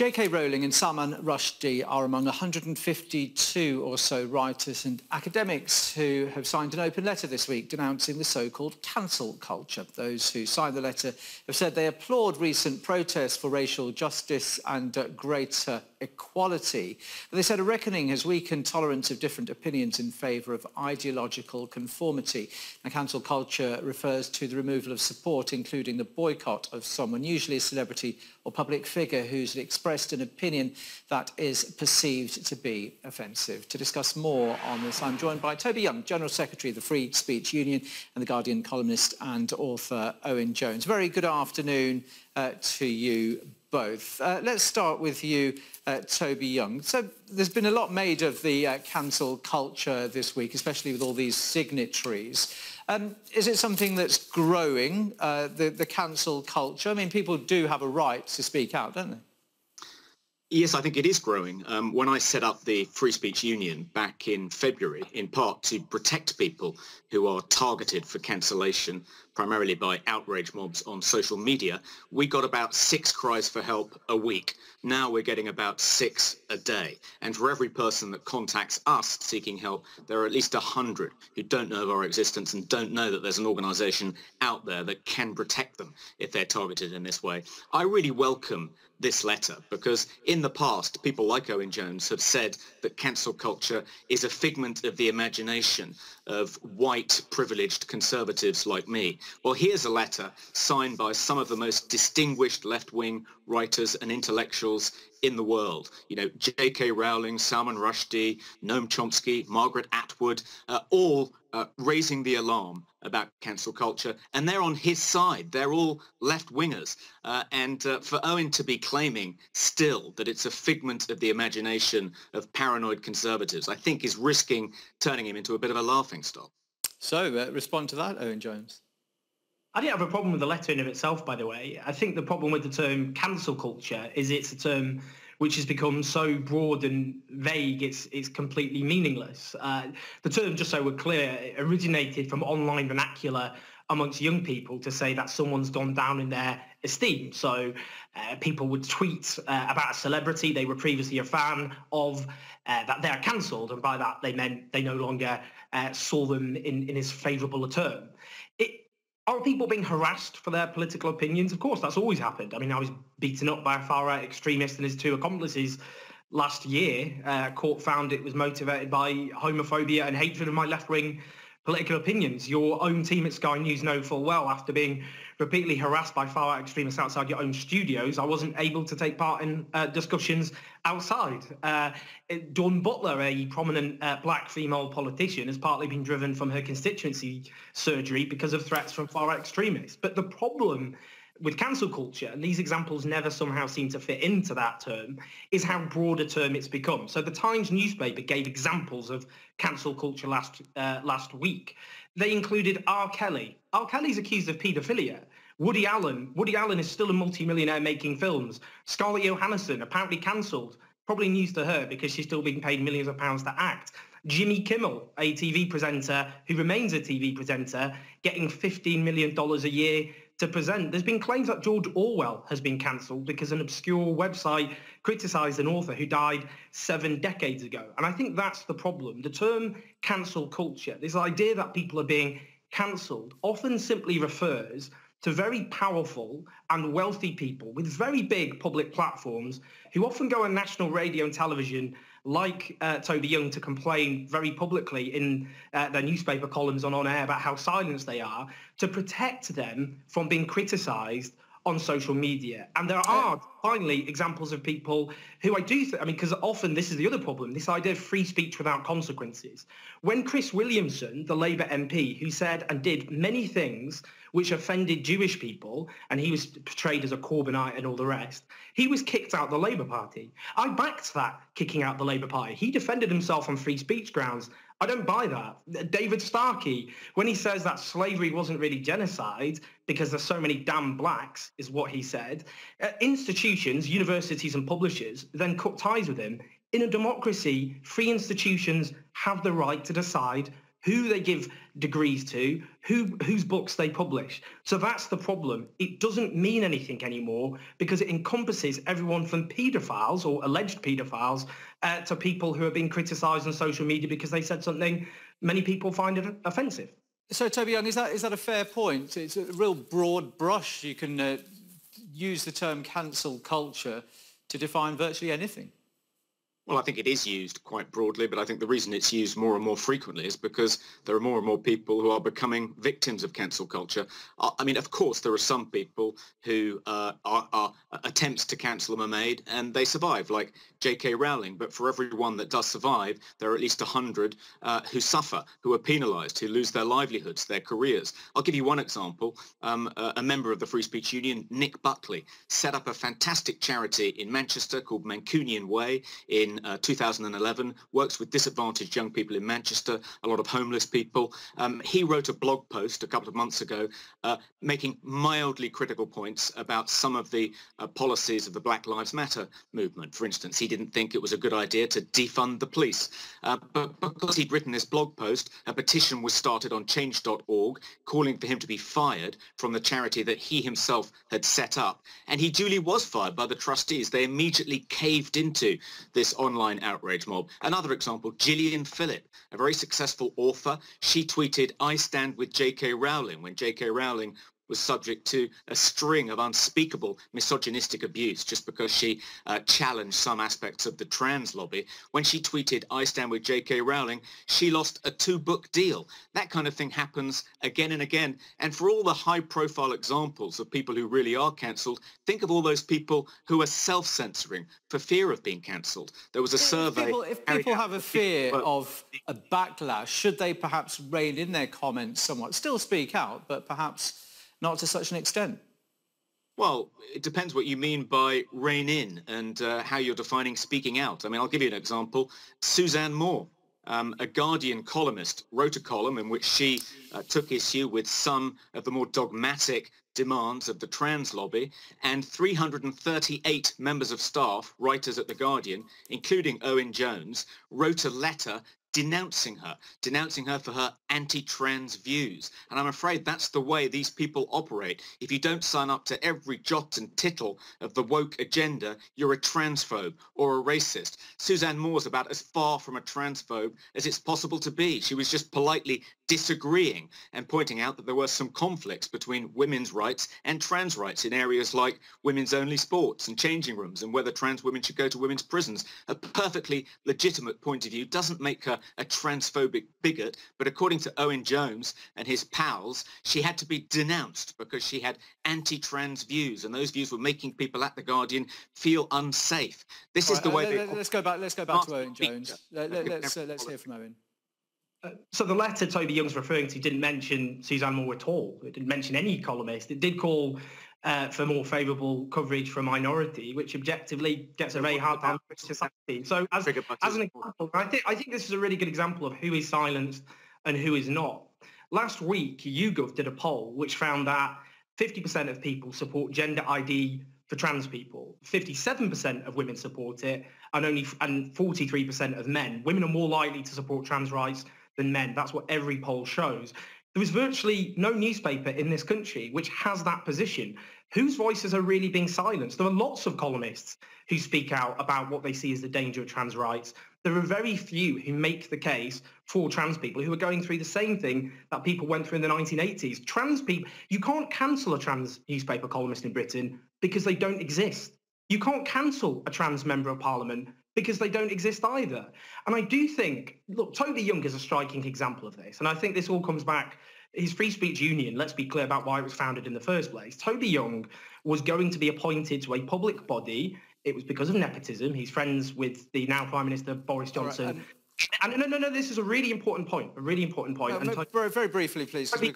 J.K. Rowling and Salman Rushdie are among 152 or so writers and academics who have signed an open letter this week denouncing the so-called cancel culture. Those who signed the letter have said they applaud recent protests for racial justice and uh, greater equality. They said a reckoning has weakened tolerance of different opinions in favour of ideological conformity. Now, cancel culture refers to the removal of support, including the boycott of someone, usually a celebrity or public figure who's expressed an opinion that is perceived to be offensive. To discuss more on this, I'm joined by Toby Young, General Secretary of the Free Speech Union and The Guardian columnist and author Owen Jones. Very good afternoon uh, to you both. Uh, let's start with you, uh, Toby Young. So there's been a lot made of the uh, cancel culture this week, especially with all these signatories. Um, is it something that's growing, uh, the, the cancel culture? I mean, people do have a right to speak out, don't they? Yes, I think it is growing. Um, when I set up the Free Speech Union back in February, in part to protect people who are targeted for cancellation, primarily by outrage mobs on social media, we got about six cries for help a week. Now we're getting about six a day. And for every person that contacts us seeking help, there are at least 100 who don't know of our existence and don't know that there's an organisation out there that can protect them if they're targeted in this way. I really welcome this letter because in the past, people like Owen Jones have said that cancel culture is a figment of the imagination of white privileged conservatives like me. Well, here's a letter signed by some of the most distinguished left-wing writers and intellectuals in the world. You know, J.K. Rowling, Salman Rushdie, Noam Chomsky, Margaret Atwood, uh, all uh, raising the alarm about cancel culture, and they're on his side. They're all left-wingers. Uh, and uh, for Owen to be claiming still that it's a figment of the imagination of paranoid conservatives, I think is risking turning him into a bit of a laughing stock. So, uh, respond to that, Owen Jones. I didn't have a problem with the letter in of itself, by the way. I think the problem with the term cancel culture is it's a term which has become so broad and vague, it's it's completely meaningless. Uh, the term, just so we're clear, originated from online vernacular amongst young people to say that someone's gone down in their esteem. So uh, people would tweet uh, about a celebrity they were previously a fan of, uh, that they're cancelled, and by that they meant they no longer uh, saw them in, in as favourable a term. It, are people being harassed for their political opinions? Of course, that's always happened. I mean, I was beaten up by a far-right extremist and his two accomplices last year. Uh, court found it was motivated by homophobia and hatred of my left-wing political opinions. Your own team at Sky News know full well after being repeatedly harassed by far-right extremists outside your own studios, I wasn't able to take part in uh, discussions outside. Uh, Dawn Butler, a prominent uh, black female politician, has partly been driven from her constituency surgery because of threats from far-right extremists. But the problem with cancel culture, and these examples never somehow seem to fit into that term, is how broad a term it's become. So the Times newspaper gave examples of cancel culture last uh, last week. They included R. Kelly. R. Kelly's accused of paedophilia. Woody Allen. Woody Allen is still a multimillionaire making films. Scarlett Johansson, apparently cancelled. Probably news to her because she's still being paid millions of pounds to act. Jimmy Kimmel, a TV presenter who remains a TV presenter, getting $15 million a year to present. There's been claims that George Orwell has been cancelled because an obscure website criticised an author who died seven decades ago. And I think that's the problem. The term cancel culture, this idea that people are being cancelled, often simply refers to very powerful and wealthy people with very big public platforms who often go on national radio and television like uh, Toby Young to complain very publicly in uh, their newspaper columns on On Air about how silenced they are to protect them from being criticised on social media. And there are finally examples of people who I do, th- I mean, because often this is the other problem, this idea of free speech without consequences. When Chris Williamson, the Labour MP, who said and did many things which offended Jewish people, and he was portrayed as a Corbynite and all the rest, he was kicked out the Labour Party. I backed that, kicking out the Labour Party. He defended himself on free speech grounds. I don't buy that. David Starkey, when he says that slavery wasn't really genocide because there's so many damn blacks, is what he said, uh, institutions, universities and publishers then cut ties with him. In a democracy, free institutions have the right to decide who they give degrees to, who whose books they publish. So that's the problem. It doesn't mean anything anymore because it encompasses everyone from paedophiles or alleged paedophiles uh, to people who are being criticised on social media because they said something many people find it offensive. So Toby Young, is that is that a fair point? It's a real broad brush. You can uh, use the term cancel culture to define virtually anything. Well, I think it is used quite broadly, but I think the reason it's used more and more frequently is because there are more and more people who are becoming victims of cancel culture. Uh, I mean, of course, there are some people who uh, are, are, attempts to cancel them are made and they survive, like J.K. Rowling. But for every one that does survive, there are at least 100 uh, who suffer, who are penalised, who lose their livelihoods, their careers. I'll give you one example. Um, a member of the Free Speech Union, Nick Buckley, set up a fantastic charity in Manchester called Mancunian Way in uh, 2011, works with disadvantaged young people in Manchester, a lot of homeless people. Um, he wrote a blog post a couple of months ago uh, making mildly critical points about some of the uh, policies of the Black Lives Matter movement. For instance, he didn't think it was a good idea to defund the police. Uh, but because he'd written this blog post, a petition was started on change.org calling for him to be fired from the charity that he himself had set up. And he duly was fired by the trustees. They immediately caved into this online outrage mob. Another example, Gillian Philip, a very successful author. She tweeted, I stand with J.K. Rowling when J.K. Rowling was subject to a string of unspeakable misogynistic abuse just because she uh, challenged some aspects of the trans lobby. When she tweeted, I stand with J.K. Rowling, she lost a two-book deal. That kind of thing happens again and again. And for all the high-profile examples of people who really are cancelled, think of all those people who are self-censoring for fear of being cancelled. There was a if survey... People, if people have a fear of a backlash, should they perhaps rein in their comments somewhat? Still speak out, but perhaps not to such an extent? Well, it depends what you mean by rein in and uh, how you're defining speaking out. I mean, I'll give you an example. Suzanne Moore, um, a Guardian columnist, wrote a column in which she uh, took issue with some of the more dogmatic demands of the trans lobby and 338 members of staff, writers at The Guardian, including Owen Jones, wrote a letter denouncing her, denouncing her for her anti-trans views. And I'm afraid that's the way these people operate. If you don't sign up to every jot and tittle of the woke agenda, you're a transphobe or a racist. Suzanne Moore's about as far from a transphobe as it's possible to be. She was just politely disagreeing and pointing out that there were some conflicts between women's rights and trans rights in areas like women's only sports and changing rooms and whether trans women should go to women's prisons. A perfectly legitimate point of view doesn't make her a transphobic bigot, but according to Owen Jones and his pals, she had to be denounced because she had anti-trans views, and those views were making people at the Guardian feel unsafe. This All is the right, way. Uh, they... let's go back. Let's go back to Owen Jones. Let, us let's, uh, let's hear from Owen. Uh, so the letter Toby Young's referring to didn't mention Suzanne Moore at all. It didn't mention any columnist. It did call uh, for more favourable coverage for a minority, which objectively gets a very hard time for society. So as, as an example, I think, I think this is a really good example of who is silenced and who is not. Last week, YouGov did a poll which found that 50% of people support gender ID for trans people. 57% of women support it and only and 43% of men. Women are more likely to support trans rights than men. That's what every poll shows. There is virtually no newspaper in this country which has that position. Whose voices are really being silenced? There are lots of columnists who speak out about what they see as the danger of trans rights. There are very few who make the case for trans people who are going through the same thing that people went through in the 1980s. Trans people, you can't cancel a trans newspaper columnist in Britain because they don't exist. You can't cancel a trans member of parliament because they don't exist either. And I do think, look, Toby Young is a striking example of this. And I think this all comes back, his free speech union, let's be clear about why it was founded in the first place. Toby Young was going to be appointed to a public body. It was because of nepotism. He's friends with the now Prime Minister Boris Johnson. Right, and, and no, no, no, this is a really important point, a really important point. No, very, very briefly, please, we've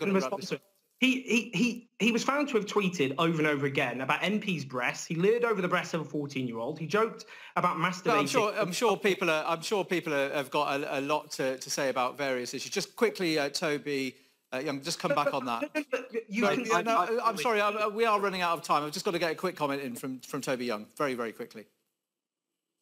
got to wrap this he, he, he, he was found to have tweeted over and over again about MP's breasts. He leered over the breasts of a 14-year-old. He joked about masturbating. I'm sure, I'm sure people, are, I'm sure people are, have got a, a, lot to, to say about various issues. Just quickly, uh, Toby, uh, Young, just come back on that. You can, yeah, no, I'm sorry, I'm, we are running out of time. I've just got to get a quick comment in from, from Toby Young, very, very quickly.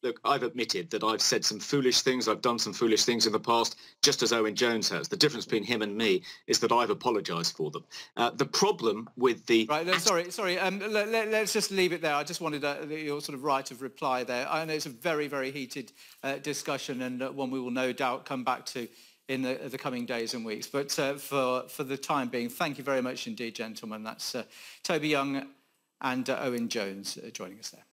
Look, I've admitted that I've said some foolish things, I've done some foolish things in the past, just as Owen Jones has. The difference between him and me is that I've apologised for them. Uh, the problem with the... Right, no, sorry, sorry, um, let, us let, just leave it there. I just wanted uh, your sort of right of reply there. I know it's a very, very heated uh, discussion and uh, one we will no doubt come back to in the, the coming days and weeks. But uh, for, for the time being, thank you very much indeed, gentlemen. That's uh, Toby Young and Owen Jones joining us there.